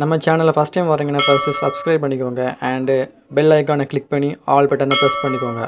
நம்ம சேனலில் first time வரீங்கன்னா ஃபஸ்ட்டு சப்ஸ்கிரைப் பண்ணிக்கோங்க அண்டு பெல் ஐக்கானை கிளிக் பண்ணி ஆல் பட்டனை ப்ரெஸ் பண்ணிக்கோங்க.